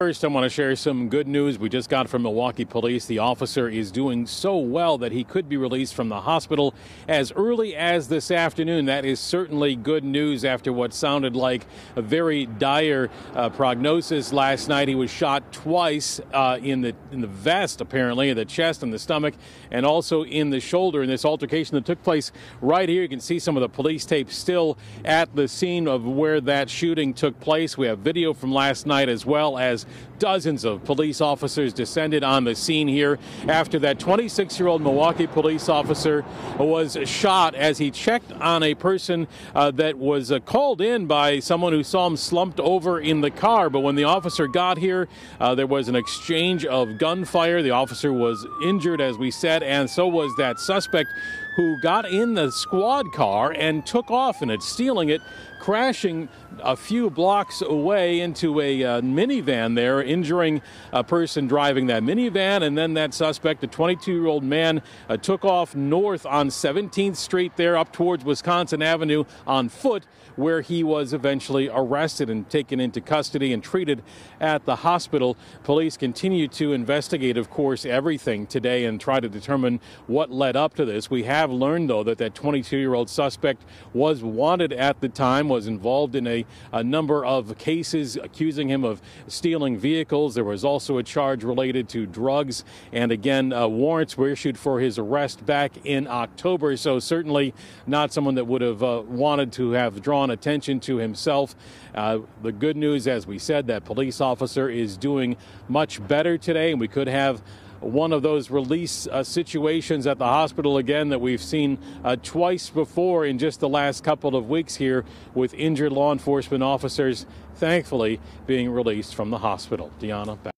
First, I want to share some good news we just got from Milwaukee Police. The officer is doing so well that he could be released from the hospital as early as this afternoon. That is certainly good news after what sounded like a very dire uh, prognosis last night. He was shot twice uh, in the in the vest, apparently, in the chest and the stomach, and also in the shoulder. In this altercation that took place right here, you can see some of the police tape still at the scene of where that shooting took place. We have video from last night as well as dozens of police officers descended on the scene here after that 26 year old Milwaukee police officer was shot as he checked on a person uh, that was uh, called in by someone who saw him slumped over in the car. But when the officer got here, uh, there was an exchange of gunfire. The officer was injured, as we said, and so was that suspect who got in the squad car and took off in it, stealing it, crashing a few blocks away into a uh, minivan there, injuring a person driving that minivan. And then that suspect, a 22 year old man, uh, took off north on 17th Street there up towards Wisconsin Avenue on foot, where he was eventually arrested and taken into custody and treated at the hospital. Police continue to investigate, of course, everything today and try to determine what led up to this. We have learned, though, that that 22 year old suspect was wanted at the time, was involved in a a, number of cases accusing him of stealing vehicles. There was also a charge related to drugs. And again, uh, warrants were issued for his arrest back in October. So, certainly not someone that would have uh, wanted to have drawn attention to himself. Uh, the good news, as we said, that police officer is doing much better today, and we could have one of those release uh, situations at the hospital again that we've seen uh, twice before in just the last couple of weeks here with injured law enforcement officers, thankfully, being released from the hospital. Deanna, back.